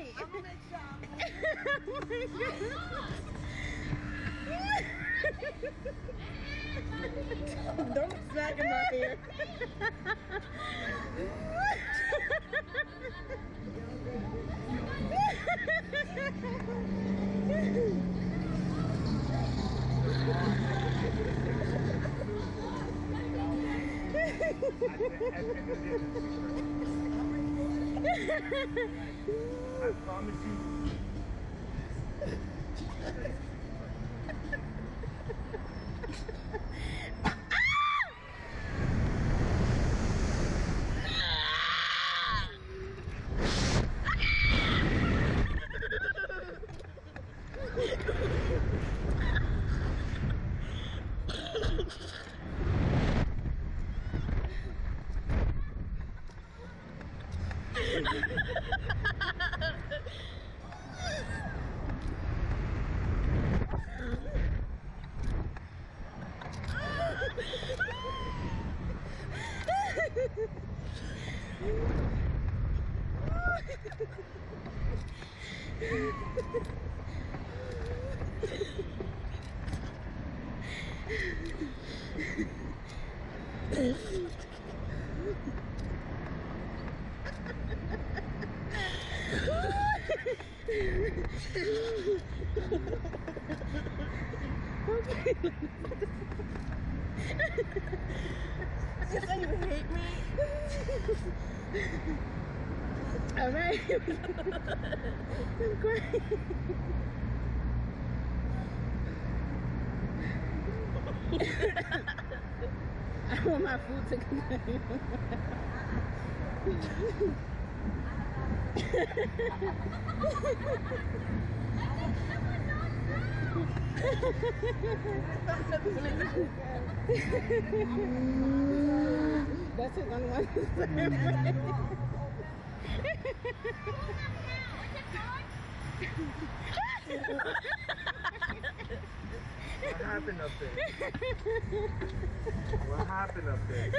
right. I'm gonna sure Don't smack in my ear. I promise you. You say you hate me? All right. Great. I want my food to come That's only one. What happened up there? What happened up there?